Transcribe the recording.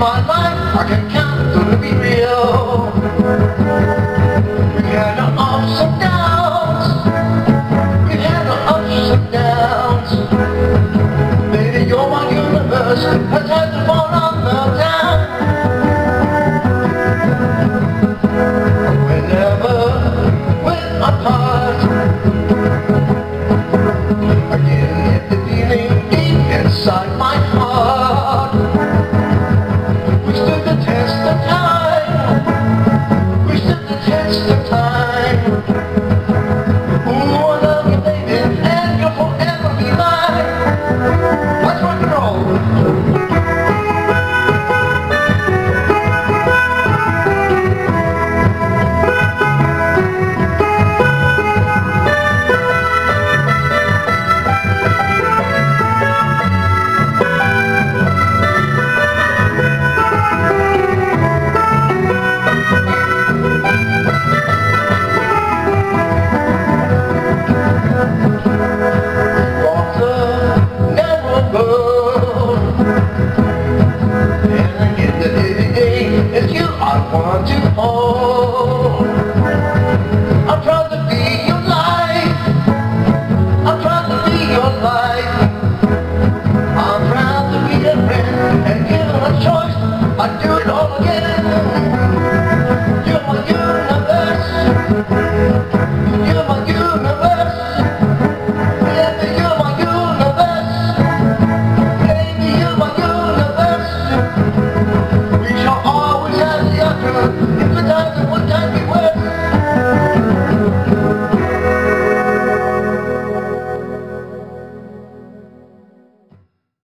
my life I can count to be real. We had our ups and downs. We had our ups and downs. Baby, you're my universe. Has had to fall on the down. Whenever we're apart. I do it all again. you. my universe.